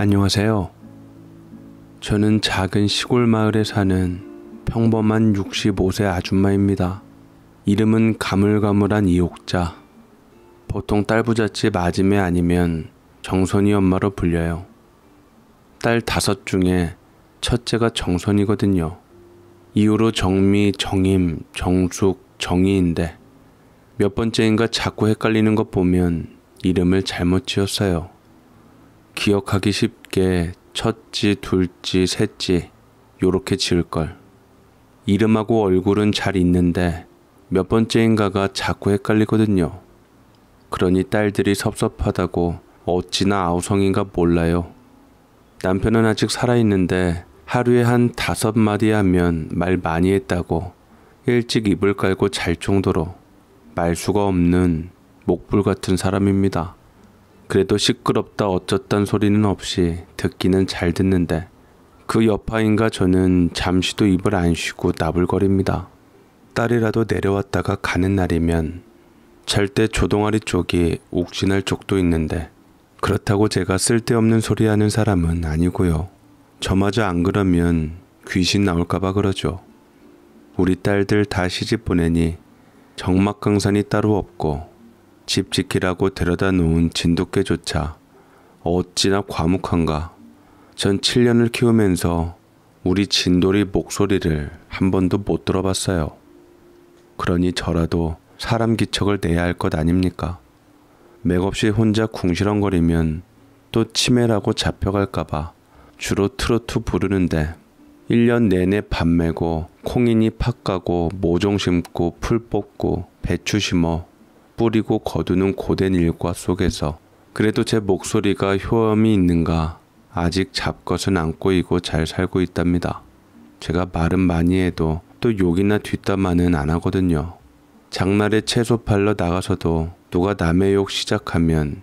안녕하세요. 저는 작은 시골 마을에 사는 평범한 65세 아줌마입니다. 이름은 가물가물한 이옥자. 보통 딸부잣집 아지매 아니면 정선이 엄마로 불려요. 딸 다섯 중에 첫째가 정선이거든요. 이후로 정미, 정임, 정숙, 정희인데 몇 번째인가 자꾸 헷갈리는 것 보면 이름을 잘못 지었어요. 기억하기 쉽게 첫지, 둘지, 셋지 요렇게 지을 걸. 이름하고 얼굴은 잘 있는데 몇 번째인가가 자꾸 헷갈리거든요. 그러니 딸들이 섭섭하다고 어찌나 아우성인가 몰라요. 남편은 아직 살아있는데 하루에 한 다섯 마디 하면 말 많이 했다고 일찍 이불 깔고 잘 정도로 말수가 없는 목불 같은 사람입니다. 그래도 시끄럽다 어쩌단 소리는 없이 듣기는 잘 듣는데 그 여파인가 저는 잠시도 입을 안 쉬고 나불거립니다. 딸이라도 내려왔다가 가는 날이면 잘 때 조동아리 쪽이 욱진할 쪽도 있는데 그렇다고 제가 쓸데없는 소리 하는 사람은 아니고요. 저마저 안 그러면 귀신 나올까봐 그러죠. 우리 딸들 다 시집 보내니 정막강산이 따로 없고 집 지키라고 데려다 놓은 진돗개조차 어찌나 과묵한가. 전 7년을 키우면서 우리 진돌이 목소리를 한 번도 못 들어봤어요. 그러니 저라도 사람 기척을 내야 할 것 아닙니까? 맥없이 혼자 궁시렁거리면 또 치매라고 잡혀갈까봐 주로 트로트 부르는데 1년 내내 밥 메고 콩이니 팥 까고 모종 심고 풀 뽑고 배추 심어 뿌리고 거두는 고된 일과 속에서 그래도 제 목소리가 효험이 있는가 아직 잡것은 안 꼬이고 잘 살고 있답니다. 제가 말은 많이 해도 또 욕이나 뒷담화는 안 하거든요. 장날에 채소 팔러 나가서도 누가 남의 욕 시작하면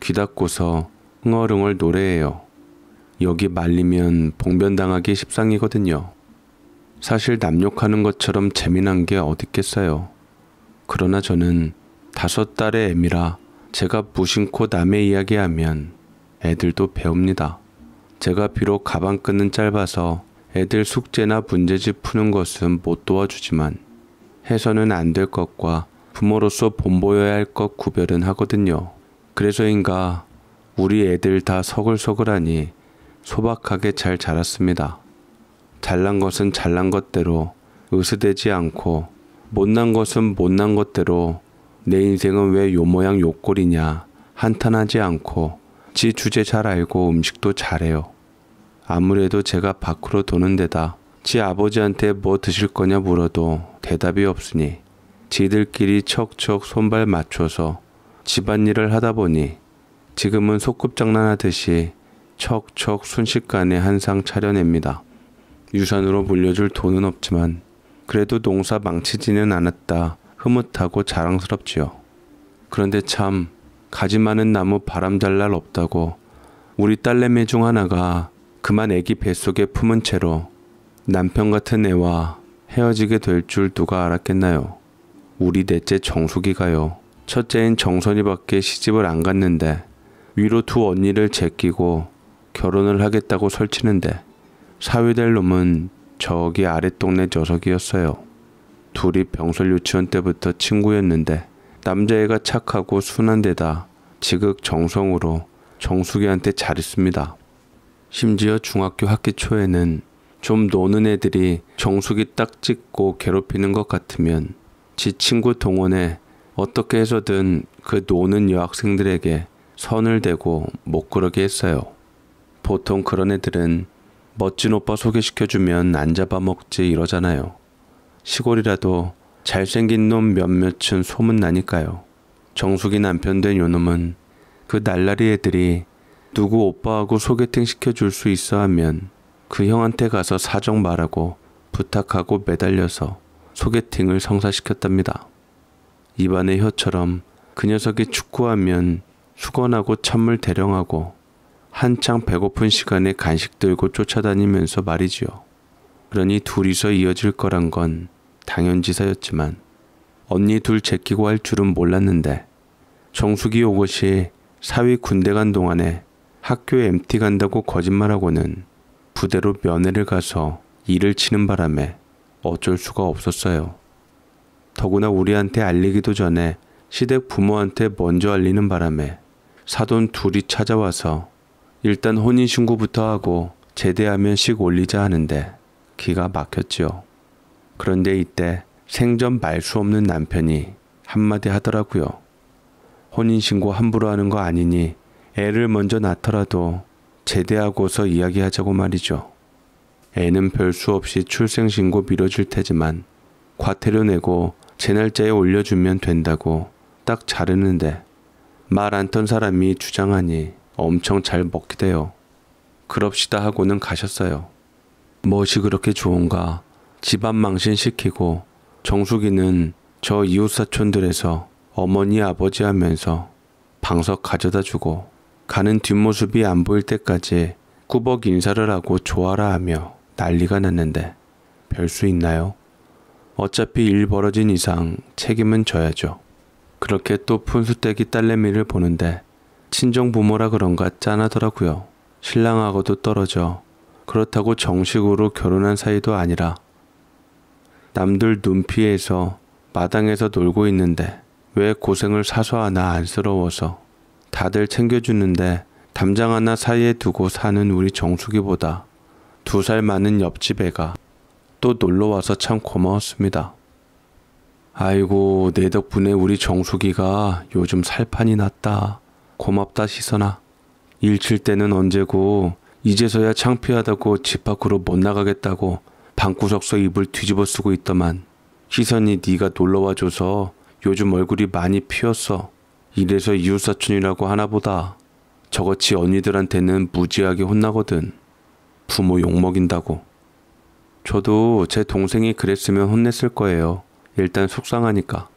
귀 닫고서 흥얼흥얼 노래해요. 여기 말리면 봉변당하기 십상이거든요. 사실 남 욕하는 것처럼 재미난 게 어딨겠어요. 그러나 저는 다섯 달의 애미라 제가 무심코 남의 이야기하면 애들도 배웁니다. 제가 비록 가방끈은 짧아서 애들 숙제나 문제집 푸는 것은 못 도와주지만 해서는 안 될 것과 부모로서 본보여야 할 것 구별은 하거든요. 그래서인가 우리 애들 다 서글서글하니 소박하게 잘 자랐습니다. 잘난 것은 잘난 것대로 으스대지 않고 못난 것은 못난 것대로 내 인생은 왜 요 모양 요 꼴이냐 한탄하지 않고 지 주제 잘 알고 음식도 잘해요. 아무래도 제가 밖으로 도는 데다 지 아버지한테 뭐 드실 거냐 물어도 대답이 없으니 지들끼리 척척 손발 맞춰서 집안일을 하다 보니 지금은 소꿉장난하듯이 척척 순식간에 한 상 차려냅니다. 유산으로 물려줄 돈은 없지만 그래도 농사 망치지는 않았다 흐뭇하고 자랑스럽지요. 그런데 참 가지 많은 나무 바람 잘 날 없다고 우리 딸내미 중 하나가 그만 애기 뱃속에 품은 채로 남편 같은 애와 헤어지게 될 줄 누가 알았겠나요? 우리 넷째 정숙이가요. 첫째인 정선이밖에 시집을 안 갔는데 위로 두 언니를 제끼고 결혼을 하겠다고 설치는데 사위될 놈은 저기 아랫동네 녀석이었어요. 둘이 병설 유치원 때부터 친구였는데 남자애가 착하고 순한 데다 지극 정성으로 정숙이한테 잘했습니다. 심지어 중학교 학기 초에는 좀 노는 애들이 정숙이 딱 찍고 괴롭히는 것 같으면 지 친구 동원에 어떻게 해서든 그 노는 여학생들에게 선을 대고 못 그러게 했어요. 보통 그런 애들은 멋진 오빠 소개시켜주면 안 잡아먹지 이러잖아요. 시골이라도 잘생긴 놈 몇몇은 소문나니까요. 정숙이 남편 된 요놈은 그 날라리 애들이 누구 오빠하고 소개팅 시켜줄 수 있어 하면 그 형한테 가서 사정 말하고 부탁하고 매달려서 소개팅을 성사시켰답니다. 입안의 혀처럼 그 녀석이 축구하면 수건하고 찬물 대령하고 한창 배고픈 시간에 간식 들고 쫓아다니면서 말이지요. 그러니 둘이서 이어질 거란 건 당연지사였지만 언니 둘 제끼고 할 줄은 몰랐는데 정숙이 오것이 사위 군대 간 동안에 학교에 MT 간다고 거짓말하고는 부대로 면회를 가서 일을 치는 바람에 어쩔 수가 없었어요. 더구나 우리한테 알리기도 전에 시댁 부모한테 먼저 알리는 바람에 사돈 둘이 찾아와서 일단 혼인신고부터 하고 제대하면 식 올리자 하는데 기가 막혔지요. 그런데 이때 생전 말 수 없는 남편이 한마디 하더라고요. 혼인신고 함부로 하는 거 아니니 애를 먼저 낳더라도 제대하고서 이야기하자고 말이죠. 애는 별 수 없이 출생신고 밀어줄 테지만 과태료 내고 제 날짜에 올려주면 된다고 딱 자르는데 말 않던 사람이 주장하니 엄청 잘 먹게 돼요. 그럽시다 하고는 가셨어요. 무엇이 그렇게 좋은가 집안 망신 시키고 정숙이는 저 이웃 사촌들에서 어머니 아버지 하면서 방석 가져다 주고 가는 뒷모습이 안 보일 때까지 꾸벅 인사를 하고 좋아라 하며 난리가 났는데 별 수 있나요? 어차피 일 벌어진 이상 책임은 져야죠. 그렇게 또 푼수떼기 딸내미를 보는데 친정 부모라 그런가 짠하더라고요. 신랑하고도 떨어져 그렇다고 정식으로 결혼한 사이도 아니라 남들 눈 피해서 마당에서 놀고 있는데 왜 고생을 사서 하나 안쓰러워서 다들 챙겨주는데 담장 하나 사이에 두고 사는 우리 정숙이보다 두 살 많은 옆집 애가 또 놀러 와서 참 고마웠습니다. 아이고 내 덕분에 우리 정숙이가 요즘 살판이 났다. 고맙다 시선아. 일칠 때는 언제고 이제서야 창피하다고 집 밖으로 못 나가겠다고 방구석서 입을 뒤집어 쓰고 있더만 희선이 네가 놀러와 줘서 요즘 얼굴이 많이 피었어. 이래서 이웃사촌이라고 하나보다 저같이 언니들한테는 무지하게 혼나거든. 부모 욕먹인다고. 저도 제 동생이 그랬으면 혼냈을 거예요. 일단 속상하니까.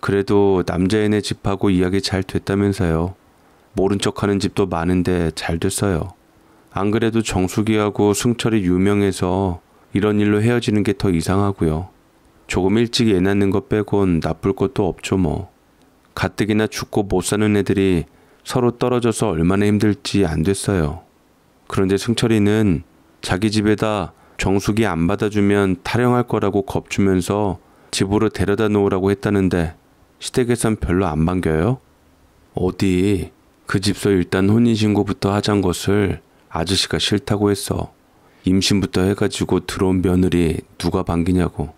그래도 남자애네 집하고 이야기 잘 됐다면서요. 모른 척 하는 집도 많은데 잘 됐어요. 안 그래도 정수기하고 승철이 유명해서 이런 일로 헤어지는 게 더 이상하고요. 조금 일찍 애 낳는 것 빼곤 나쁠 것도 없죠 뭐. 가뜩이나 죽고 못 사는 애들이 서로 떨어져서 얼마나 힘들지 안 됐어요. 그런데 승철이는 자기 집에다 정숙이 안 받아주면 타령할 거라고 겁주면서 집으로 데려다 놓으라고 했다는데 시댁에선 별로 안 반겨요? 어디 그 집서 일단 혼인신고부터 하잔 것을 아저씨가 싫다고 했어. 임신부터 해가지고 들어온 며느리 누가 반기냐고.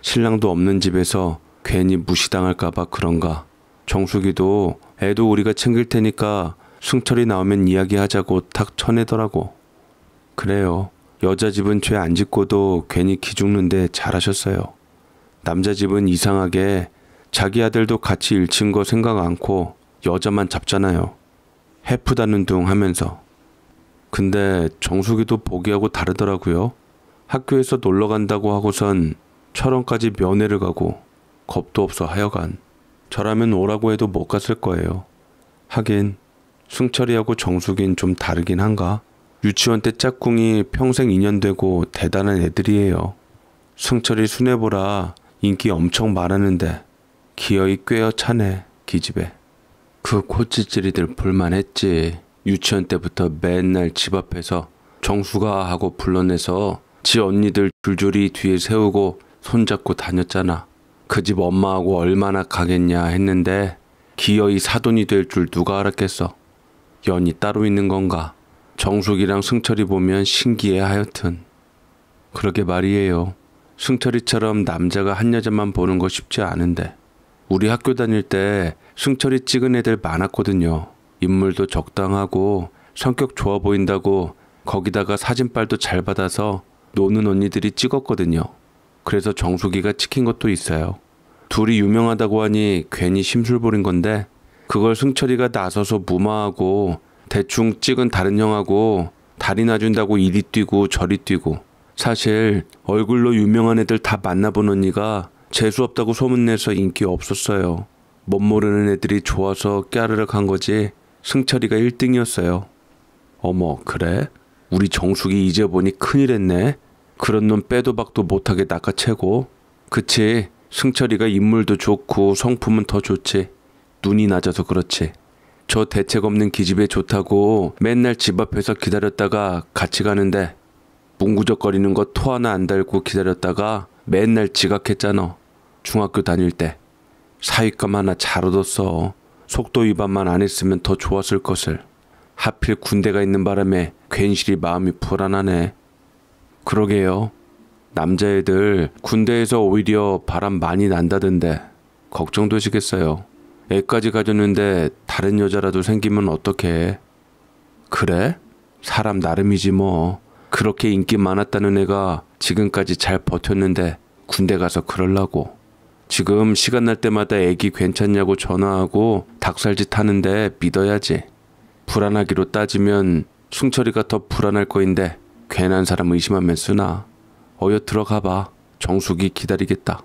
신랑도 없는 집에서 괜히 무시당할까봐 그런가. 정숙이도 애도 우리가 챙길 테니까 승철이 나오면 이야기하자고 탁 쳐내더라고. 그래요. 여자 집은 죄 안 짓고도 괜히 기죽는데 잘하셨어요. 남자 집은 이상하게 자기 아들도 같이 일친 거 생각 않고 여자만 잡잖아요. 해프다는 둥 하면서. 근데 정숙이도 보기하고 다르더라고요. 학교에서 놀러 간다고 하고선 철원까지 면회를 가고 겁도 없어 하여간 저라면 오라고 해도 못 갔을 거예요. 하긴 승철이하고 정숙인 좀 다르긴 한가? 유치원 때 짝꿍이 평생 인연되고 대단한 애들이에요. 승철이 순애보라 인기 엄청 많았는데 기어이 꿰어 차네 기집애. 그 코찌찌리들 불만했지. 유치원 때부터 맨날 집 앞에서 정수가 하고 불러내서 지 언니들 줄줄이 뒤에 세우고 손잡고 다녔잖아. 그 집 엄마하고 얼마나 가겠냐 했는데 기어이 사돈이 될 줄 누가 알았겠어. 연이 따로 있는 건가. 정숙이랑 승철이 보면 신기해 하여튼. 그러게 말이에요. 승철이처럼 남자가 한 여자만 보는 거 쉽지 않은데. 우리 학교 다닐 때 승철이 찍은 애들 많았거든요. 인물도 적당하고 성격 좋아 보인다고 거기다가 사진빨도 잘 받아서 노는 언니들이 찍었거든요. 그래서 정수기가 찍힌 것도 있어요. 둘이 유명하다고 하니 괜히 심술 부린 건데 그걸 승철이가 나서서 무마하고 대충 찍은 다른 형하고 다리 놔준다고 이리 뛰고 저리 뛰고 사실 얼굴로 유명한 애들 다 만나본 언니가 재수 없다고 소문내서 인기 없었어요. 못 모르는 애들이 좋아서 깨르르 간 거지 승철이가 1등이었어요. 어머 그래? 우리 정숙이 이제 보니 큰일 했네. 그런 놈 빼도 박도 못하게 낚아채고 그치 승철이가 인물도 좋고 성품은 더 좋지. 눈이 낮아서 그렇지. 저 대책 없는 기집애 좋다고 맨날 집 앞에서 기다렸다가 같이 가는데 뭉구적거리는 거 토 하나 안 달고 기다렸다가 맨날 지각했잖아. 중학교 다닐 때. 사윗감 하나 잘 얻었어. 속도 위반만 안 했으면 더 좋았을 것을. 하필 군대가 있는 바람에 괜시리 마음이 불안하네. 그러게요. 남자애들 군대에서 오히려 바람 많이 난다던데 걱정되시겠어요. 애까지 가졌는데 다른 여자라도 생기면 어떡해. 그래? 사람 나름이지 뭐. 그렇게 인기 많았다는 애가 지금까지 잘 버텼는데 군대 가서 그럴라고. 지금 시간 날 때마다 애기 괜찮냐고 전화하고 닭살짓 하는데 믿어야지. 불안하기로 따지면 승철이가 더 불안할 거인데 괜한 사람 의심하면 쓰나. 어여 들어가 봐. 정숙이 기다리겠다.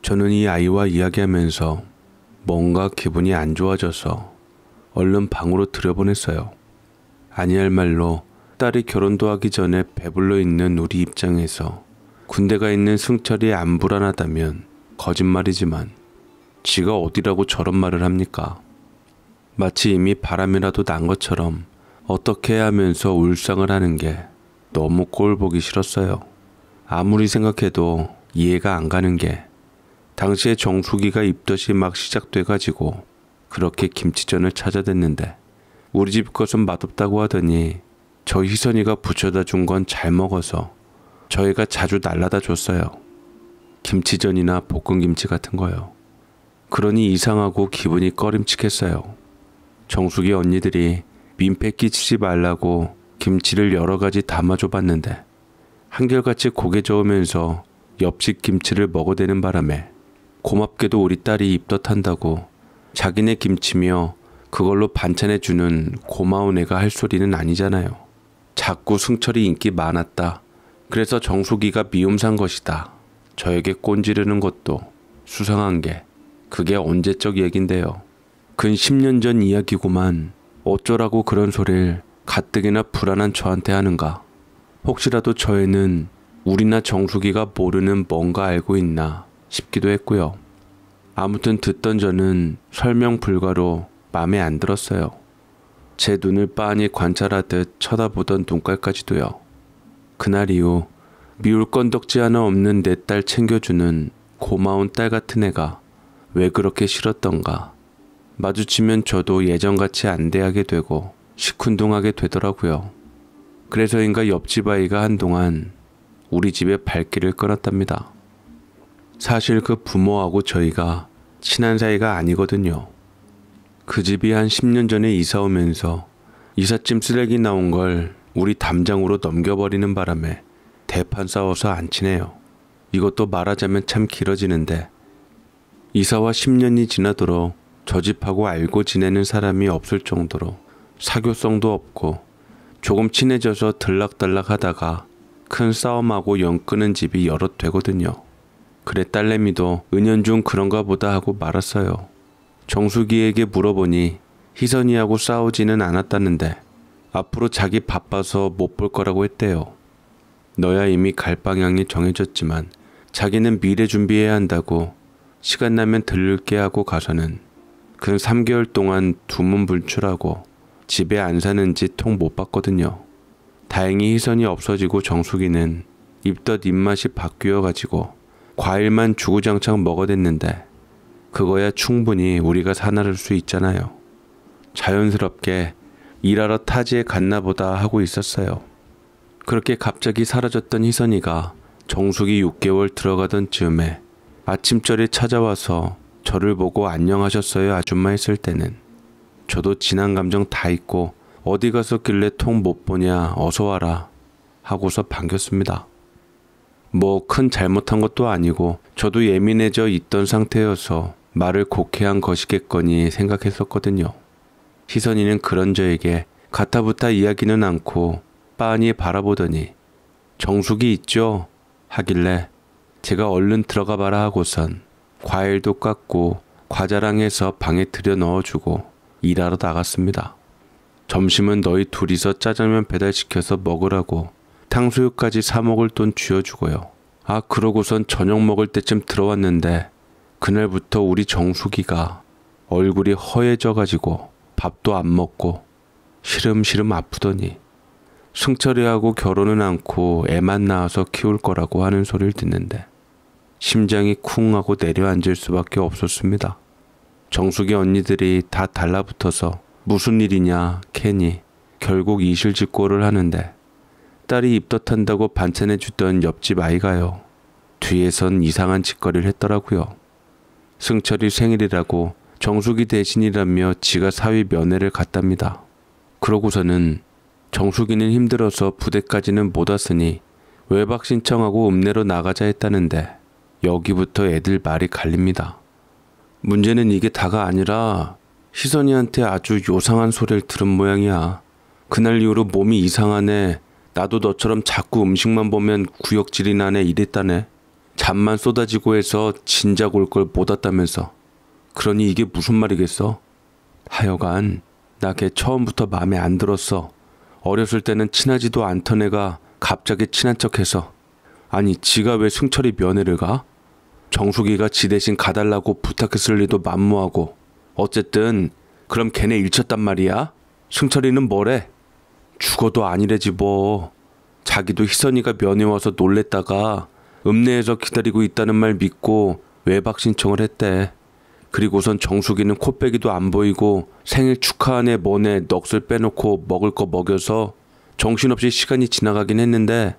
저는 이 아이와 이야기하면서 뭔가 기분이 안 좋아져서 얼른 방으로 들여보냈어요. 아니할 말로 딸이 결혼도 하기 전에 배불러 있는 우리 입장에서 군대가 있는 승철이 안 불안하다면 거짓말이지만 지가 어디라고 저런 말을 합니까? 마치 이미 바람이라도 난 것처럼 어떻게 하면서 울상을 하는 게 너무 꼴 보기 싫었어요. 아무리 생각해도 이해가 안 가는 게 당시에 정수기가 입덧이 막 시작돼가지고 그렇게 김치전을 찾아댔는데 우리 집 것은 맛없다고 하더니 저 희선이가 부쳐다 준 건 잘 먹어서 저희가 자주 날라다 줬어요. 김치전이나 볶음김치 같은 거요. 그러니 이상하고 기분이 꺼림칙했어요. 정숙이 언니들이 민폐 끼치지 말라고 김치를 여러 가지 담아줘 봤는데 한결같이 고개 저으면서 옆집 김치를 먹어대는 바람에 고맙게도 우리 딸이 입덧한다고 자기네 김치며 그걸로 반찬해 주는 고마운 애가 할 소리는 아니잖아요. 자꾸 승철이 인기 많았다. 그래서 정수기가 미움 산 것이다. 저에게 꼰지르는 것도 수상한 게 그게 언제적 얘긴데요. 근 10년 전 이야기구만 어쩌라고 그런 소리를 가뜩이나 불안한 저한테 하는가. 혹시라도 저애는 우리나 정수기가 모르는 뭔가 알고 있나 싶기도 했고요. 아무튼 듣던 저는 설명 불가로 마음에 안 들었어요. 제 눈을 빤히 관찰하듯 쳐다보던 눈깔까지도요. 그날 이후 미울 건덕지 하나 없는 내 딸 챙겨주는 고마운 딸 같은 애가 왜 그렇게 싫었던가. 마주치면 저도 예전같이 안 대하게 되고 시큰둥하게 되더라고요. 그래서인가 옆집 아이가 한동안 우리 집에 발길을 끊었답니다. 사실 그 부모하고 저희가 친한 사이가 아니거든요. 그 집이 한 10년 전에 이사 오면서 이삿짐 쓰레기 나온 걸 우리 담장으로 넘겨버리는 바람에 대판 싸워서 안 친해요. 이것도 말하자면 참 길어지는데 이사와 10년이 지나도록 저 집하고 알고 지내는 사람이 없을 정도로 사교성도 없고 조금 친해져서 들락달락 하다가 큰 싸움하고 연 끄는 집이 여럿 되거든요. 그래 딸내미도 은연중 그런가 보다 하고 말았어요. 정수기에게 물어보니 희선이하고 싸우지는 않았다는데 앞으로 자기 바빠서 못 볼 거라고 했대요. 너야 이미 갈 방향이 정해졌지만 자기는 미래 준비해야 한다고 시간 나면 들를게 하고 가서는 근 3개월 동안 두문불출하고 집에 안 사는지 통 못 봤거든요. 다행히 희선이 없어지고 정수기는 입덧 입맛이 바뀌어 가지고 과일만 주구장창 먹어댔는데 그거야 충분히 우리가 사나를 수 있잖아요. 자연스럽게 일하러 타지에 갔나 보다 하고 있었어요. 그렇게 갑자기 사라졌던 희선이가 정숙이 6개월 들어가던 즈음에 아침절에 찾아와서 저를 보고 안녕하셨어요 아줌마 했을 때는 저도 진한 감정 다 잊고 어디 가서 길래 통 못 보냐 어서 와라 하고서 반겼습니다. 뭐 큰 잘못한 것도 아니고 저도 예민해져 있던 상태여서 말을 곡해한 것이겠거니 생각했었거든요. 희선이는 그런 저에게 가타부타 이야기는 않고 빤히 바라보더니 정숙이 있죠? 하길래 제가 얼른 들어가 봐라 하고선 과일도 깎고 과자랑 해서 방에 들여 넣어주고 일하러 나갔습니다. 점심은 너희 둘이서 짜장면 배달시켜서 먹으라고 탕수육까지 사 먹을 돈 쥐어주고요. 아 그러고선 저녁 먹을 때쯤 들어왔는데 그날부터 우리 정숙이가 얼굴이 허해져 가지고 밥도 안 먹고 시름시름 아프더니 승철이하고 결혼은 않고 애만 낳아서 키울 거라고 하는 소리를 듣는데 심장이 쿵 하고 내려앉을 수밖에 없었습니다. 정숙이 언니들이 다 달라붙어서 무슨 일이냐 캐니 결국 이실직고를 하는데 딸이 입덧한다고 반찬해 주던 옆집 아이가요. 뒤에선 이상한 짓거리를 했더라고요. 승철이 생일이라고 정숙이 대신이라며 지가 사위 면회를 갔답니다. 그러고서는 정숙이는 힘들어서 부대까지는 못 왔으니 외박 신청하고 읍내로 나가자 했다는데 여기부터 애들 말이 갈립니다. 문제는 이게 다가 아니라 희선이한테 아주 요상한 소리를 들은 모양이야. 그날 이후로 몸이 이상하네. 나도 너처럼 자꾸 음식만 보면 구역질이 나네 이랬다네. 잠만 쏟아지고 해서 진작 올 걸 못 왔다면서. 그러니 이게 무슨 말이겠어? 하여간 나 걔 처음부터 마음에 안 들었어. 어렸을 때는 친하지도 않던 애가 갑자기 친한 척해서 아니 지가 왜 승철이 면회를 가? 정숙이가 지 대신 가달라고 부탁했을 리도 만무하고 어쨌든 그럼 걔네 일쳤단 말이야? 승철이는 뭐래? 죽어도 아니래지 뭐. 자기도 희선이가 면회 와서 놀랬다가 읍내에서 기다리고 있다는 말 믿고 외박 신청을 했대. 그리고선 정숙이는 코빼기도 안 보이고 생일 축하하네 뭐네 넋을 빼놓고 먹을 거 먹여서 정신없이 시간이 지나가긴 했는데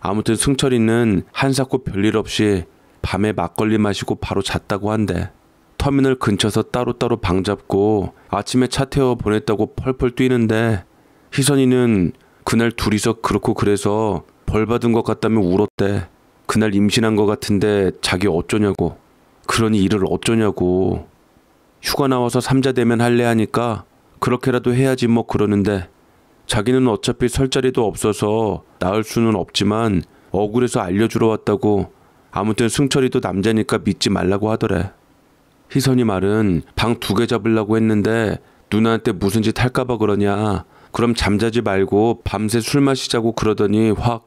아무튼 승철이는 한사코 별일 없이 밤에 막걸리 마시고 바로 잤다고 한대. 터미널 근처서 따로따로 방 잡고 아침에 차 태워 보냈다고 펄펄 뛰는데 희선이는 그날 둘이서 그렇고 그래서 벌 받은 것 같다며 울었대. 그날 임신한 것 같은데 자기 어쩌냐고. 그러니 일을 어쩌냐고. 휴가 나와서 삼자 되면 할래 하니까 그렇게라도 해야지 뭐 그러는데 자기는 어차피 설 자리도 없어서 나을 수는 없지만 억울해서 알려주러 왔다고 아무튼 승철이도 남자니까 믿지 말라고 하더래. 희선이 말은 방 두 개 잡으려고 했는데 누나한테 무슨 짓 할까봐 그러냐. 그럼 잠자지 말고 밤새 술 마시자고 그러더니 확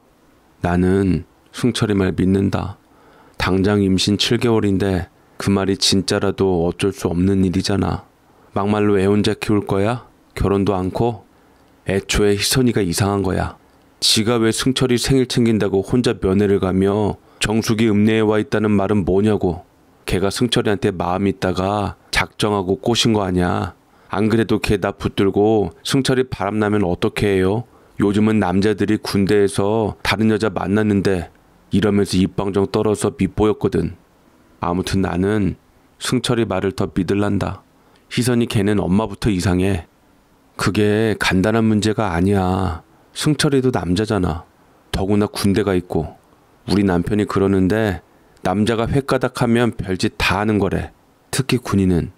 나는 승철이 말 믿는다. 당장 임신 7개월인데 그 말이 진짜라도 어쩔 수 없는 일이잖아. 막말로 애 혼자 키울 거야? 결혼도 않고? 애초에 희선이가 이상한 거야. 지가 왜 승철이 생일 챙긴다고 혼자 면회를 가며 정숙이 읍내에 와 있다는 말은 뭐냐고. 걔가 승철이한테 마음 있다가 작정하고 꼬신 거 아니야. 안 그래도 걔 나 붙들고 승철이 바람나면 어떻게 해요? 요즘은 남자들이 군대에서 다른 여자 만났는데 이러면서 입방정 떨어서 밑보였거든. 아무튼 나는 승철이 말을 더 믿을란다. 희선이 걔는 엄마부터 이상해. 그게 간단한 문제가 아니야. 승철이도 남자잖아. 더구나 군대가 있고. 우리 남편이 그러는데 남자가 횟가닥하면 별짓 다 하는 거래. 특히 군인은.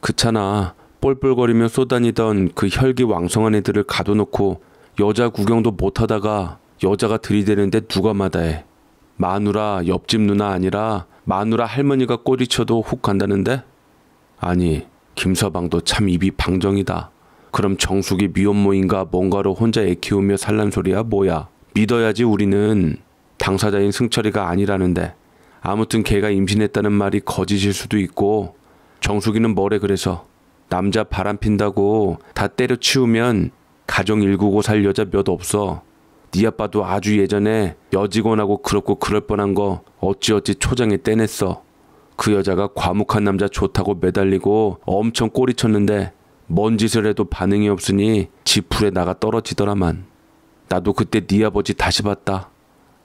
그렇잖아. 뻘뻘거리며 쏘다니던 그 혈기 왕성한 애들을 가둬놓고 여자 구경도 못하다가 여자가 들이대는데 누가 마다해. 마누라 옆집 누나 아니라 마누라 할머니가 꼬리쳐도 훅 간다는데? 아니 김서방도 참 입이 방정이다. 그럼 정숙이 미혼모인가 뭔가로 혼자 애 키우며 살란 소리야 뭐야. 믿어야지 우리는 당사자인 승철이가 아니라는데 아무튼 걔가 임신했다는 말이 거짓일 수도 있고 정숙이는 뭐래 그래서 남자 바람 핀다고 다 때려치우면 가정 일구고 살 여자 몇 없어. 네 아빠도 아주 예전에 여직원하고 그렇고 그럴 뻔한 거 어찌어찌 초장에 떼냈어. 그 여자가 과묵한 남자 좋다고 매달리고 엄청 꼬리 쳤는데 뭔 짓을 해도 반응이 없으니 지풀에 나가 떨어지더라만. 나도 그때 네 아버지 다시 봤다.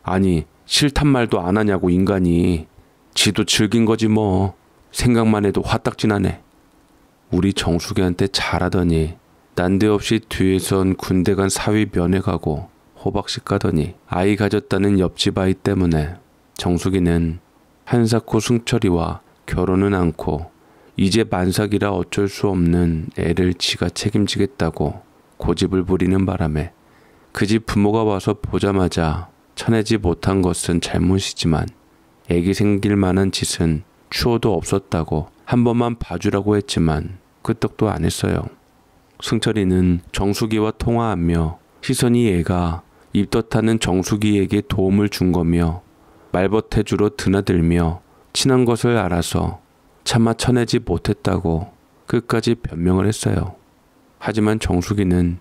아니 싫단 말도 안 하냐고 인간이. 지도 즐긴 거지 뭐. 생각만 해도 화딱지나네. 우리 정숙이한테 잘하더니 난데없이 뒤에선 군대 간 사위 면회 가고 호박식 가더니 아이 가졌다는 옆집 아이 때문에 정숙이는 한사코 승철이와 결혼은 않고 이제 만삭이라 어쩔 수 없는 애를 지가 책임지겠다고 고집을 부리는 바람에 그 집 부모가 와서 보자마자 쳐내지 못한 것은 잘못이지만 애기 생길 만한 짓은 추워도 없었다고 한 번만 봐주라고 했지만 끄떡도 안 했어요. 승철이는 정수기와 통화하며 시선이 애가 입덧하는 정수기에게 도움을 준 거며 말벗해주러 드나들며 친한 것을 알아서 차마 쳐내지 못했다고 끝까지 변명을 했어요. 하지만 정숙이는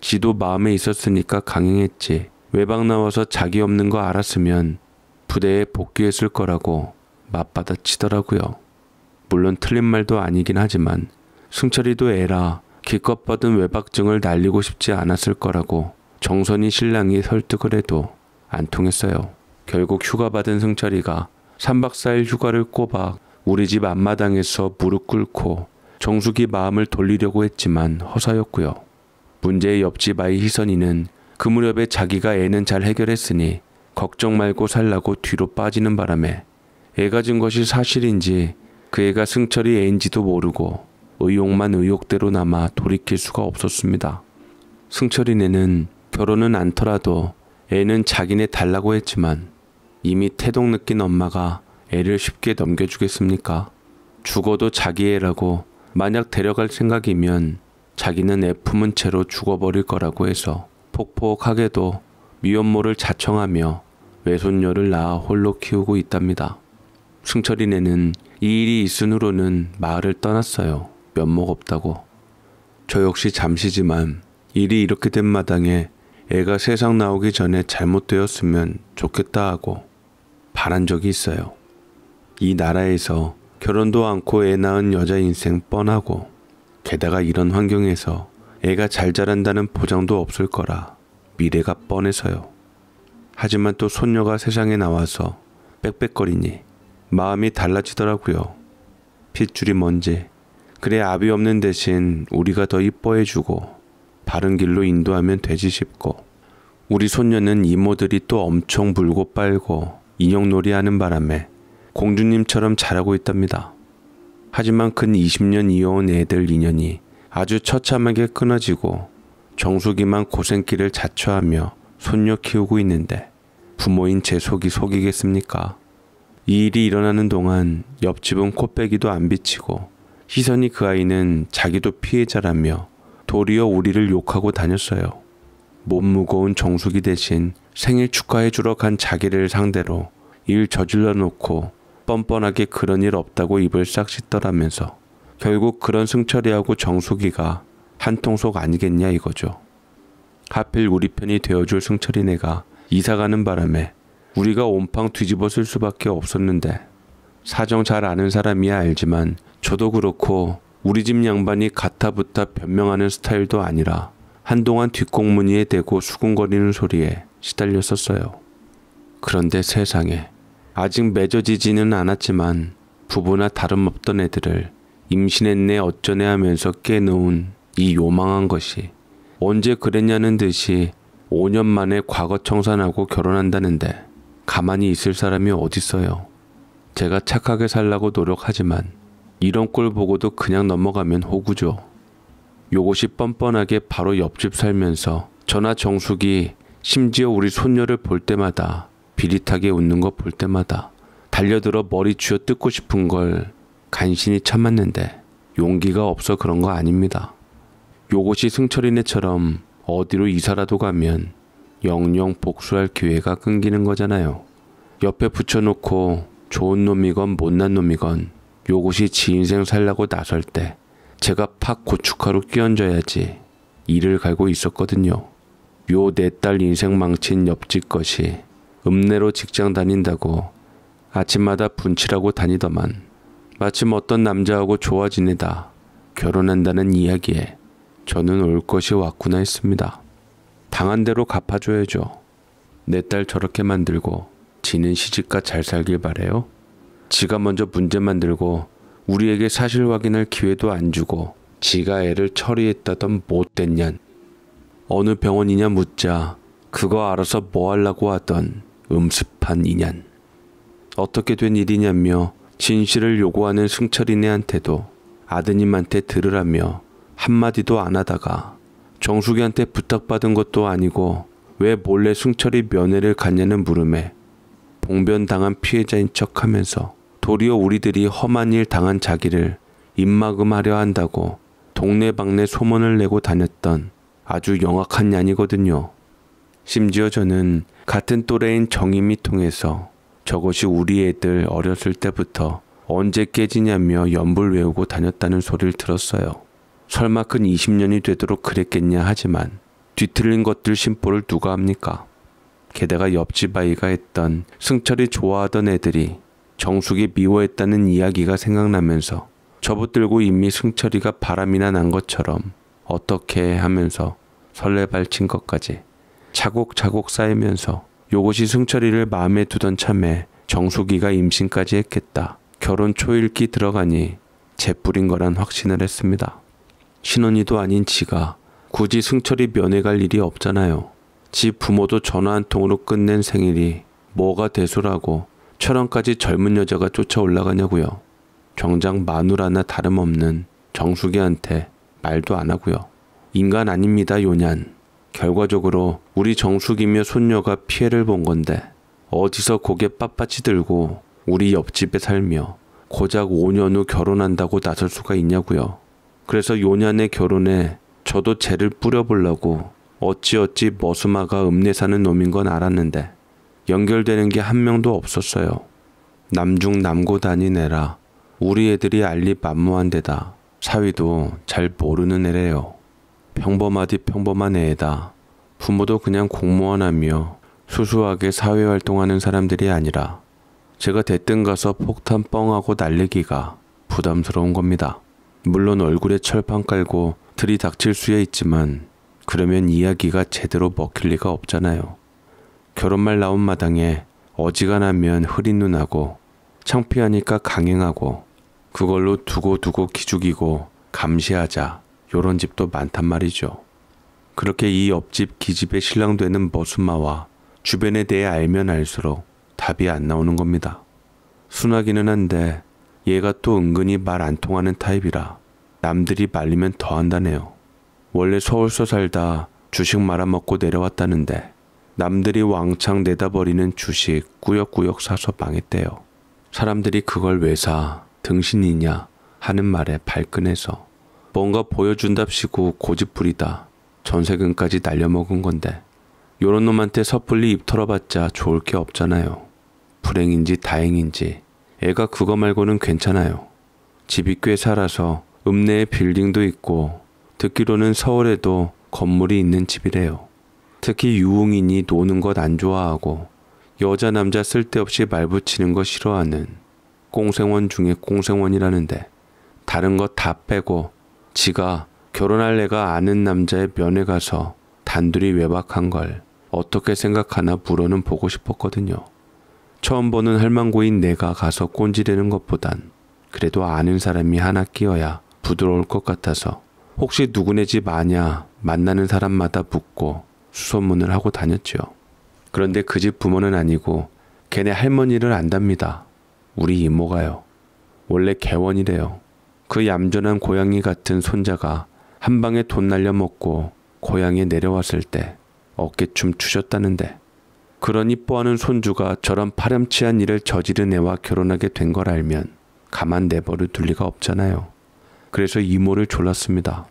지도 마음에 있었으니까 강행했지. 외박 나와서 자기 없는 거 알았으면 부대에 복귀했을 거라고 맞받아치더라고요. 물론 틀린 말도 아니긴 하지만 승철이도 애라 기껏 받은 외박증을 날리고 싶지 않았을 거라고 정선이 신랑이 설득을 해도 안 통했어요. 결국 휴가 받은 승철이가 3박 4일 휴가를 꼬박 우리 집 앞마당에서 무릎 꿇고 정숙이 마음을 돌리려고 했지만 허사였고요. 문제의 옆집 아이 희선이는 그 무렵에 자기가 애는 잘 해결했으니 걱정 말고 살라고 뒤로 빠지는 바람에 애가 준 것이 사실인지 그 애가 승철이 애인지도 모르고 의욕만 의욕대로 남아 돌이킬 수가 없었습니다. 승철이네는 결혼은 않더라도 애는 자기네 달라고 했지만 이미 태동 느낀 엄마가 애를 쉽게 넘겨주겠습니까? 죽어도 자기 애라고 만약 데려갈 생각이면 자기는 애 품은 채로 죽어버릴 거라고 해서 폭폭하게도 미혼모를 자청하며 외손녀를 낳아 홀로 키우고 있답니다. 승철이네는 이 일이 있은 후로는 마을을 떠났어요. 면목 없다고. 저 역시 잠시지만 일이 이렇게 된 마당에 애가 세상 나오기 전에 잘못되었으면 좋겠다 하고 바란 적이 있어요. 이 나라에서 결혼도 않고 애 낳은 여자 인생 뻔하고 게다가 이런 환경에서 애가 잘 자란다는 보장도 없을 거라 미래가 뻔해서요. 하지만 또 손녀가 세상에 나와서 빽빽거리니 마음이 달라지더라고요. 핏줄이 뭔지 그래 압이 없는 대신 우리가 더 이뻐해주고 바른 길로 인도하면 되지 싶고 우리 손녀는 이모들이 또 엄청 불고 빨고 인형놀이 하는 바람에 공주님처럼 자라고 있답니다. 하지만 근 20년 이어온 애들 인연이 아주 처참하게 끊어지고 정수기만 고생길을 자처하며 손녀 키우고 있는데 부모인 제 속이 속이겠습니까? 이 일이 일어나는 동안 옆집은 코빼기도 안 비치고 시선이 그 아이는 자기도 피해자라며 도리어 우리를 욕하고 다녔어요. 몸 무거운 정수기 대신 생일 축하해 주러 간 자기를 상대로 일 저질러 놓고 뻔뻔하게 그런 일 없다고 입을 싹 씻더라면서 결국 그런 승철이하고 정수기가 한 통속 아니겠냐 이거죠. 하필 우리 편이 되어줄 승철이네가 이사 가는 바람에 우리가 온팡 뒤집어 쓸 수밖에 없었는데 사정 잘 아는 사람이야 알지만 저도 그렇고 우리 집 양반이 가타부타 변명하는 스타일도 아니라 한동안 뒷공무니에 대고 수군거리는 소리에 시달렸었어요. 그런데 세상에 아직 맺어지지는 않았지만 부부나 다름없던 애들을 임신했네 어쩌네 하면서 깨놓은 이 요망한 것이 언제 그랬냐는 듯이 5년 만에 과거 청산하고 결혼한다는데 가만히 있을 사람이 어딨어요. 제가 착하게 살라고 노력하지만 이런 꼴 보고도 그냥 넘어가면 호구죠. 요것이 뻔뻔하게 바로 옆집 살면서 전화 정숙이 심지어 우리 손녀를 볼 때마다 비릿하게 웃는 거 볼 때마다 달려들어 머리 쥐어 뜯고 싶은 걸 간신히 참았는데 용기가 없어 그런 거 아닙니다. 요것이 승철이네처럼 어디로 이사라도 가면 영영 복수할 기회가 끊기는 거잖아요. 옆에 붙여놓고 좋은 놈이건 못난 놈이건 요것이 지 인생 살라고 나설 때 제가 팍 고춧가루 끼얹어야지 이를 갈고 있었거든요. 요 내 딸 인생 망친 옆집 것이 읍내로 직장 다닌다고 아침마다 분칠하고 다니더만 마침 어떤 남자하고 좋아 지내다 결혼한다는 이야기에 저는 올 것이 왔구나 했습니다. 당한 대로 갚아줘야죠. 내 딸 저렇게 만들고 지는 시집가 잘 살길 바래요. 지가 먼저 문제 만들고 우리에게 사실 확인할 기회도 안 주고 지가 애를 처리했다던 못된 년. 어느 병원이냐 묻자 그거 알아서 뭐 하려고 하던 음습한 인연. 어떻게 된 일이냐며 진실을 요구하는 승철이네한테도 아드님한테 들으라며 한마디도 안 하다가 정숙이한테 부탁받은 것도 아니고 왜 몰래 승철이 면회를 갔냐는 물음에 봉변당한 피해자인 척 하면서 도리어 우리들이 험한 일 당한 자기를 입막음하려 한다고 동네방네 소문을 내고 다녔던 아주 영악한 년이거든요. 심지어 저는 같은 또래인 정임이 통해서 저것이 우리 애들 어렸을 때부터 언제 깨지냐며 연불 외우고 다녔다는 소리를 들었어요. 설마 근 20년이 되도록 그랬겠냐 하지만 뒤틀린 것들 심보를 누가 합니까? 게다가 옆집 아이가 했던 승철이 좋아하던 애들이 정숙이 미워했다는 이야기가 생각나면서 접어들고 이미 승철이가 바람이나 난 것처럼 어떻게 하면서 설레발친 것까지 차곡차곡 쌓이면서 요것이 승철이를 마음에 두던 참에 정숙이가 임신까지 했겠다. 결혼 초일기 들어가니 재뿌린 거란 확신을 했습니다. 신혼이도 아닌 지가 굳이 승철이 면회 갈 일이 없잖아요. 지 부모도 전화 한 통으로 끝낸 생일이 뭐가 대수라고 철원까지 젊은 여자가 쫓아 올라가냐고요. 정작 마누라나 다름없는 정숙이한테 말도 안 하고요. 인간 아닙니다, 요년. 결과적으로 우리 정숙이며 손녀가 피해를 본 건데 어디서 고개 빳빳이 들고 우리 옆집에 살며 고작 5년 후 결혼한다고 나설 수가 있냐고요. 그래서 요년의 결혼에 저도 죄를 뿌려보려고 어찌어찌 머스마가 읍내 사는 놈인 건 알았는데 연결되는 게 한 명도 없었어요. 남중 남고 다닌 애라 우리 애들이 알리 만무한 데다 사위도 잘 모르는 애래요. 평범하디 평범한 애다. 부모도 그냥 공무원 하며 수수하게 사회활동하는 사람들이 아니라 제가 대뜸 가서 폭탄 뻥하고 날리기가 부담스러운 겁니다. 물론 얼굴에 철판 깔고 들이닥칠 수야 있지만 그러면 이야기가 제대로 먹힐 리가 없잖아요. 결혼말 나온 마당에 어지간하면 흐린 눈하고 창피하니까 강행하고 그걸로 두고두고 기죽이고 감시하자 요런 집도 많단 말이죠. 그렇게 이 옆집 기집애 신랑 되는 머슴마와 주변에 대해 알면 알수록 답이 안 나오는 겁니다. 순하기는 한데 얘가 또 은근히 말 안 통하는 타입이라 남들이 말리면 더 한다네요. 원래 서울서 살다 주식 말아먹고 내려왔다는데 남들이 왕창 내다버리는 주식 꾸역꾸역 사서 망했대요. 사람들이 그걸 왜 사? 등신이냐? 하는 말에 발끈해서 뭔가 보여준답시고 고집부리다 전세금까지 날려먹은 건데 요런 놈한테 섣불리 입 털어봤자 좋을 게 없잖아요. 불행인지 다행인지 애가 그거 말고는 괜찮아요. 집이 꽤 살아서 읍내에 빌딩도 있고 듣기로는 서울에도 건물이 있는 집이래요. 특히 유흥인이 노는 것 안 좋아하고 여자 남자 쓸데없이 말 붙이는 거 싫어하는 꽁생원 중에 꽁생원이라는데 다른 것 다 빼고 지가 결혼할 애가 아는 남자의 면회 가서 단둘이 외박한 걸 어떻게 생각하나 물어는 보고 싶었거든요. 처음 보는 할망구인 내가 가서 꼰지되는 것보단 그래도 아는 사람이 하나 끼어야 부드러울 것 같아서 혹시 누구네 집 아냐 만나는 사람마다 묻고 수소문을 하고 다녔죠. 그런데 그 집 부모는 아니고 걔네 할머니를 안답니다. 우리 이모가요. 원래 개원이래요. 그 얌전한 고양이 같은 손자가 한 방에 돈 날려먹고 고향에 내려왔을 때 어깨춤 추셨다는데 그런 이뻐하는 손주가 저런 파렴치한 일을 저지른 애와 결혼하게 된 걸 알면 가만 내버려 둘 리가 없잖아요. 그래서 이모를 졸랐습니다.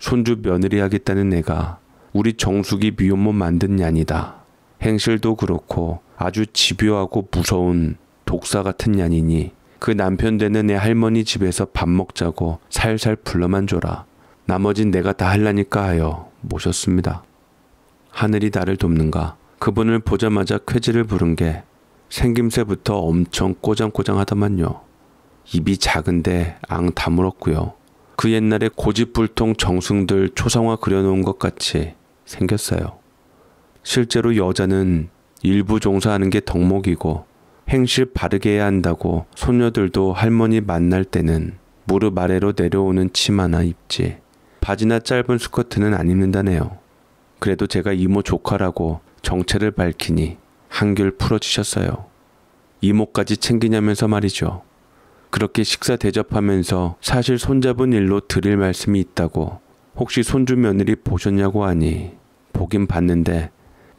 손주 며느리 하겠다는 애가 우리 정숙이 미혼모 만든 년이다. 행실도 그렇고 아주 집요하고 무서운 독사 같은 년이니 그 남편 되는 애 할머니 집에서 밥 먹자고 살살 불러만 줘라. 나머진 내가 다 할라니까 하여 모셨습니다. 하늘이 나를 돕는가. 그분을 보자마자 쾌지를 부른 게 생김새부터 엄청 꼬장꼬장 하더만요. 입이 작은데 앙 다물었고요. 그 옛날에 고집불통 정승들 초상화 그려놓은 것 같이 생겼어요. 실제로 여자는 일부 종사하는 게 덕목이고 행실 바르게 해야 한다고 손녀들도 할머니 만날 때는 무릎 아래로 내려오는 치마나 입지 바지나 짧은 스커트는 안 입는다네요. 그래도 제가 이모 조카라고 정체를 밝히니 한결 풀어주셨어요. 이모까지 챙기냐면서 말이죠. 그렇게 식사 대접하면서 사실 손잡은 일로 드릴 말씀이 있다고 혹시 손주 며느리 보셨냐고 하니 보긴 봤는데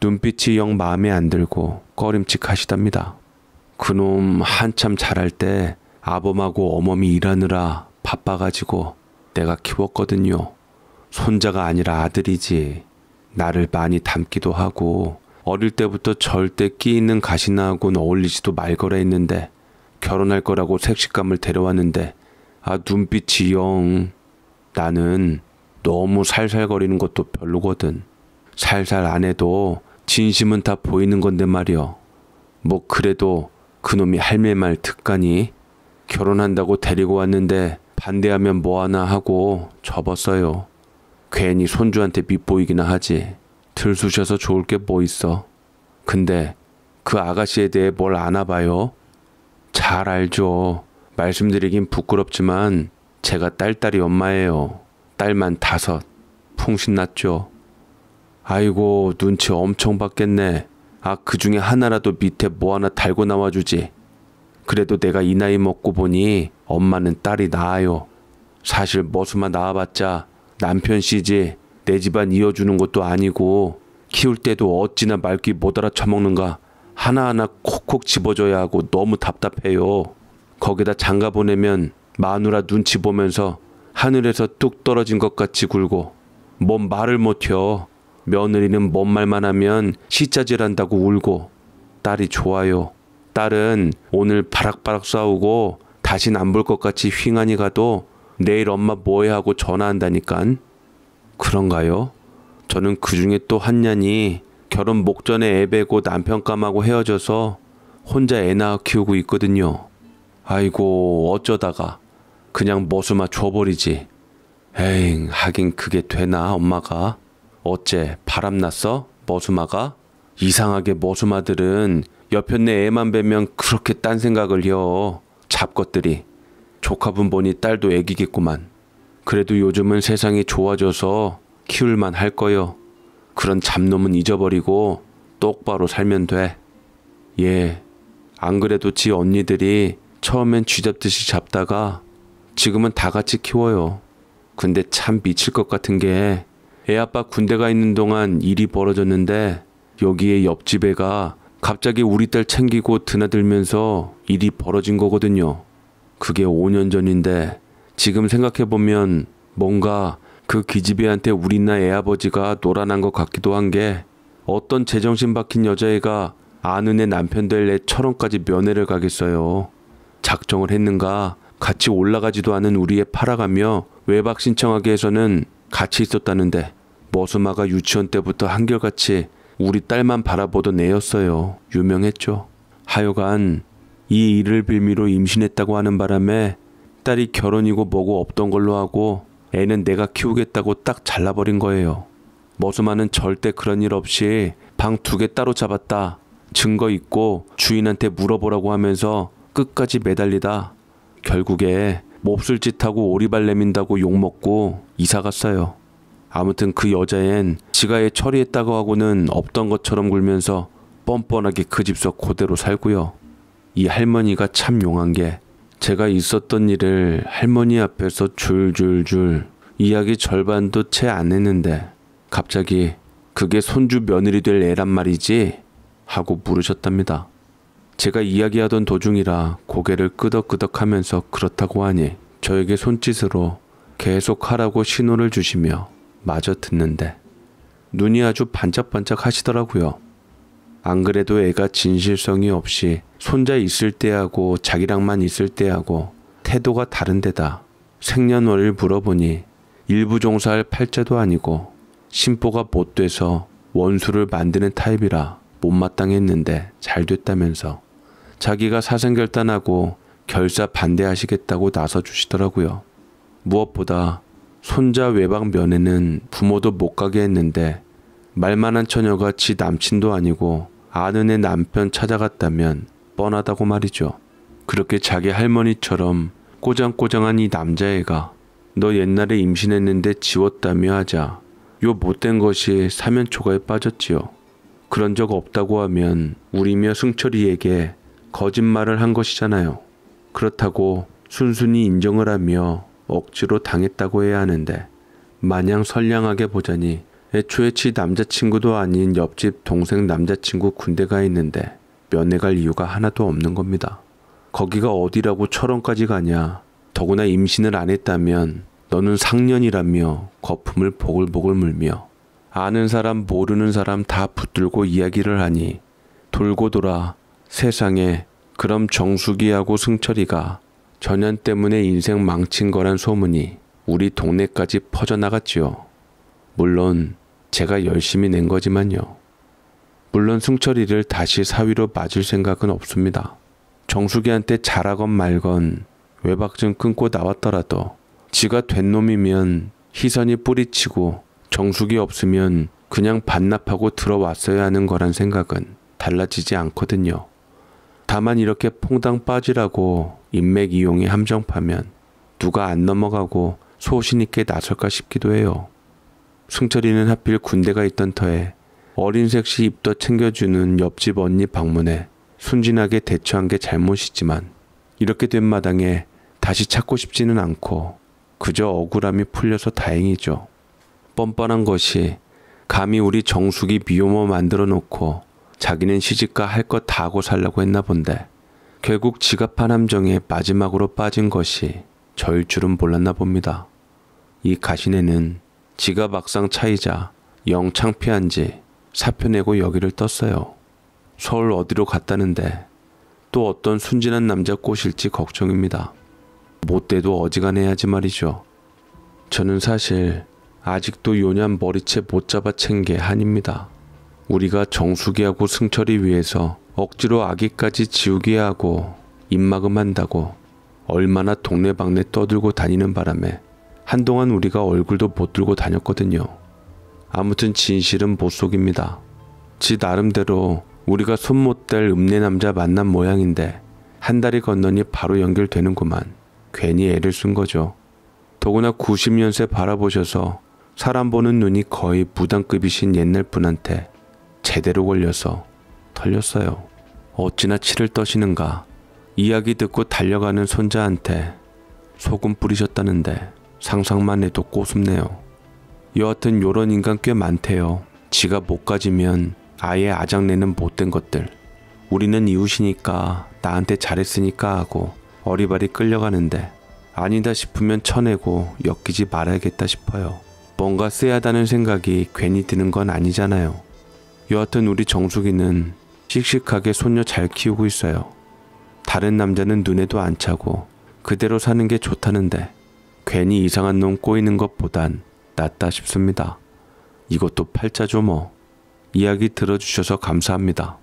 눈빛이 영 마음에 안 들고 꺼림칙하시답니다. 그놈 한참 자랄 때 아범하고 어멈이 일하느라 바빠가지고 내가 키웠거든요. 손자가 아니라 아들이지. 나를 많이 닮기도 하고 어릴 때부터 절대 끼 있는 가시나하고는 어울리지도 말거라 했는데 결혼할 거라고 색식감을 데려왔는데 아 눈빛이 영 나는 너무 살살거리는 것도 별로거든. 살살 안 해도 진심은 다 보이는 건데 말이여. 뭐 그래도 그놈이 할매 말 듣가니 결혼한다고 데리고 왔는데 반대하면 뭐하나 하고 접었어요. 괜히 손주한테 밉보이기나 하지. 들쑤셔서 좋을 게 뭐 있어. 근데 그 아가씨에 대해 뭘 아나 봐요? 잘 알죠. 말씀드리긴 부끄럽지만 제가 딸딸이 엄마예요. 딸만 다섯. 풍신났죠. 아이고 눈치 엄청 받겠네. 아 그 중에 하나라도 밑에 뭐 하나 달고 나와주지. 그래도 내가 이 나이 먹고 보니 엄마는 딸이 나아요. 사실 머수마 나와봤자 남편 씨지 내 집안 이어주는 것도 아니고 키울 때도 어찌나 말귀 못 알아쳐먹는가 하나하나 콕콕 집어줘야 하고 너무 답답해요. 거기다 장가 보내면 마누라 눈치 보면서 하늘에서 뚝 떨어진 것 같이 굴고 뭔 말을 못혀 며느리는 뭔 말만 하면 시자질한다고 울고 딸이 좋아요. 딸은 오늘 바락바락 싸우고 다신 안 볼 것 같이 휘하니 가도 내일 엄마 뭐해 하고 전화한다니깐. 그런가요? 저는 그 중에 또 한 년이 결혼 목전에 애 베고 남편 감하고 헤어져서 혼자 애 낳아 키우고 있거든요. 아이고 어쩌다가 그냥 머수마 줘버리지. 에잉 하긴 그게 되나 엄마가? 어째 바람났어 머수마가? 이상하게 머수마들은 옆편내 애만 뵈면 그렇게 딴 생각을 혀. 잡것들이. 조카분 보니 딸도 애기겠구만. 그래도 요즘은 세상이 좋아져서 키울만 할 거요 그런 잡놈은 잊어버리고 똑바로 살면 돼. 예, 안 그래도 지 언니들이 처음엔 쥐잡듯이 잡다가 지금은 다 같이 키워요. 근데 참 미칠 것 같은 게 애 아빠 군대가 있는 동안 일이 벌어졌는데 여기에 옆집 애가 갑자기 우리 딸 챙기고 드나들면서 일이 벌어진 거거든요. 그게 5년 전인데 지금 생각해보면 뭔가 그 기집애한테 우리나 애아버지가 노란한 것 같기도 한 게 어떤 제정신 박힌 여자애가 아는 애 남편 될애 철원까지 면회를 가겠어요. 작정을 했는가 같이 올라가지도 않은 우리의 팔아가며 외박 신청하게 해서는 같이 있었다는데 머수마가 유치원 때부터 한결같이 우리 딸만 바라보던 애였어요. 유명했죠. 하여간 이 일을 빌미로 임신했다고 하는 바람에 딸이 결혼이고 뭐고 없던 걸로 하고 애는 내가 키우겠다고 딱 잘라버린 거예요. 머수마는 절대 그런 일 없이 방 두 개 따로 잡았다. 증거 있고 주인한테 물어보라고 하면서 끝까지 매달리다 결국에 몹쓸 짓하고 오리발 내민다고 욕먹고 이사 갔어요. 아무튼 그 여자엔 지가 애 처리했다고 하고는 없던 것처럼 굴면서 뻔뻔하게 그 집서 그대로 살고요. 이 할머니가 참 용한 게 제가 있었던 일을 할머니 앞에서 줄줄줄 이야기 절반도 채 안 했는데 갑자기 그게 손주 며느리 될 애란 말이지 하고 물으셨답니다. 제가 이야기하던 도중이라 고개를 끄덕끄덕 하면서 그렇다고 하니 저에게 손짓으로 계속 하라고 신호를 주시며 마저 듣는데 눈이 아주 반짝반짝 하시더라고요. 안 그래도 애가 진실성이 없이 손자 있을 때하고 자기랑만 있을 때하고 태도가 다른데다 생년월일 물어보니 일부 종사할 팔자도 아니고 심보가 못 돼서 원수를 만드는 타입이라 못마땅했는데 잘 됐다면서 자기가 사생결단하고 결사 반대하시겠다고 나서 주시더라고요. 무엇보다 손자 외박 면회는 부모도 못 가게 했는데 말만한 처녀가 지 남친도 아니고 아는 애 남편 찾아갔다면 뻔하다고 말이죠. 그렇게 자기 할머니처럼 꼬장꼬장한 이 남자애가 너 옛날에 임신했는데 지웠다며 하자 요 못된 것이 사면초가에 빠졌지요. 그런 적 없다고 하면 우리며 승철이에게 거짓말을 한 것이잖아요. 그렇다고 순순히 인정을 하며 억지로 당했다고 해야 하는데 마냥 선량하게 보자니 애초에 지 남자친구도 아닌 옆집 동생 남자친구 군대 가 있는데 면회 갈 이유가 하나도 없는 겁니다. 거기가 어디라고 철원까지 가냐. 더구나 임신을 안 했다면 너는 상년이라며 거품을 보글보글 물며 아는 사람 모르는 사람 다 붙들고 이야기를 하니 돌고 돌아 세상에 그럼 정수기하고 승철이가 전현 때문에 인생 망친 거란 소문이 우리 동네까지 퍼져나갔지요. 물론 제가 열심히 낸 거지만요. 물론 승철이를 다시 사위로 맞을 생각은 없습니다. 정수기한테 잘하건 말건 외박 좀 끊고 나왔더라도 지가 된 놈이면 희선이 뿌리치고 정수기 없으면 그냥 반납하고 들어왔어야 하는 거란 생각은 달라지지 않거든요. 다만 이렇게 퐁당 빠지라고 인맥 이용이 함정파면 누가 안 넘어가고 소신 있게 나설까 싶기도 해요. 승철이는 하필 군대가 있던 터에 어린 색시 입덧 챙겨주는 옆집 언니 방문에 순진하게 대처한 게 잘못이지만 이렇게 된 마당에 다시 찾고 싶지는 않고 그저 억울함이 풀려서 다행이죠. 뻔뻔한 것이 감히 우리 정숙이 미호모 만들어 놓고 자기는 시집가 할 것 다 하고 살라고 했나 본데 결국 지갑한 함정에 마지막으로 빠진 것이 저일 줄은 몰랐나 봅니다. 이 가신에는 지가 막상 차이자 영 창피한지 사표 내고 여기를 떴어요. 서울 어디로 갔다는데 또 어떤 순진한 남자 꼬실지 걱정입니다. 못돼도 어지간해야지 말이죠. 저는 사실 아직도 요년 머리채 못 잡아챈 게 한입니다. 우리가 정수기하고 승철이 위해서 억지로 아기까지 지우게 하고 입막음한다고 얼마나 동네방네 떠들고 다니는 바람에 한동안 우리가 얼굴도 못 들고 다녔거든요. 아무튼 진실은 못 속입니다. 지 나름대로 우리가 손 못 댈 읍내 남자 만난 모양인데 한 달이 건너니 바로 연결되는구만. 괜히 애를 쓴 거죠. 더구나 90년세 바라보셔서 사람 보는 눈이 거의 무당급이신 옛날 분한테 제대로 걸려서 털렸어요. 어찌나 치를 떠시는가. 이야기 듣고 달려가는 손자한테 소금 뿌리셨다는데 상상만 해도 꼬숩네요. 여하튼 요런 인간 꽤 많대요. 지가 못 가지면 아예 아작내는 못된 것들. 우리는 이웃이니까 나한테 잘했으니까 하고 어리바리 끌려가는데 아니다 싶으면 쳐내고 엮이지 말아야겠다 싶어요. 뭔가 쎄하다는 생각이 괜히 드는 건 아니잖아요. 여하튼 우리 정숙이는 씩씩하게 손녀 잘 키우고 있어요. 다른 남자는 눈에도 안 차고 그대로 사는 게 좋다는데 괜히 이상한 놈 꼬이는 것보단 낫다 싶습니다. 이것도 팔자죠 뭐. 이야기 들어주셔서 감사합니다.